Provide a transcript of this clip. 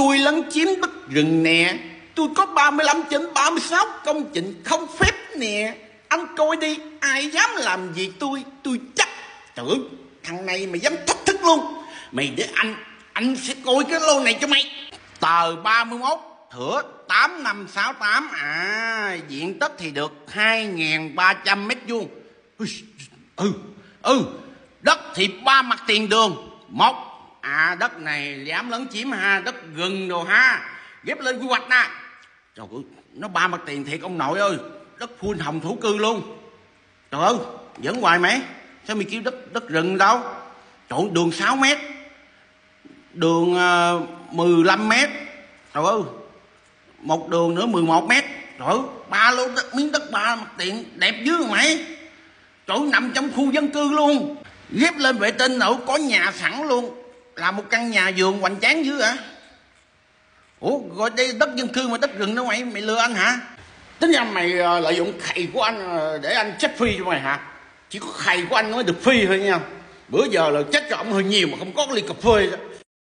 Tôi lấn chiếm đất rừng nè. Tôi có 35 trên 36 công trình không phép nè. Anh coi đi, Ai dám làm gì tôi Tôi chắc tưởng Thằng này mày dám thách thức luôn. Mày để anh Anh sẽ coi cái lô này cho mày. Tờ 31 Thửa 8568 À diện tích thì được 2.300 mét vuông. Ừ Ừ. Đất thì ba mặt tiền đường. Một À đất này dám lấn chiếm ha Đất gừng đồ ha. Ghép lên quy hoạch nè. Trời ơi Nó ba mặt tiền thiệt ông nội ơi. Đất phun hồng thổ cư luôn. Trời ơi Dẫn hoài mày. Sao mày kêu đất đất rừng đâu? Trời đường 6 mét. Đường ờ, uh, 15 mét. Trời ơi Một đường nữa 11 mét. Trời ơi Ba lô đất, miếng đất ba mặt tiền Đẹp dữ mày. Chỗ nằm trong khu dân cư luôn. Ghép lên vệ tinh nữa có nhà sẵn luôn. Là một căn nhà vườn hoành tráng dữ hả? Ủa, gọi đây đất dân cư mà đất rừng đâu mày? Mày lừa anh hả? Tính ra mày ờ, lợi dụng khầy của anh ờ, Để anh chết phi cho mày hả? Chỉ có khầy của anh mới được phi thôi nha. Bữa giờ là chết cho ông hơi nhiều mà không có ly cà phê đó.